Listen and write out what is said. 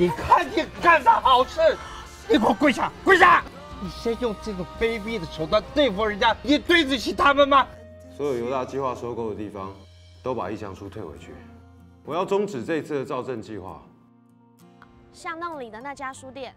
你看你干的好事，你给我跪下跪下，你先用这种卑鄙的手段对付人家，你对得起他们吗？所有犹大计划收购的地方，都把意向书退回去。我要终止这次的造证计划。巷弄里的那家书店。